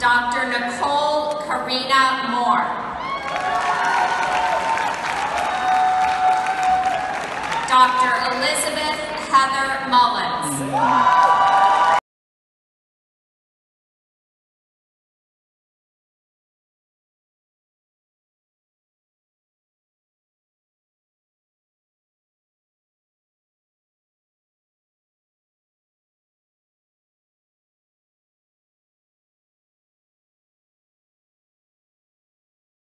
Dr. Nicole Karina Moore. Dr. Elizabeth Heather Mullins. Mm.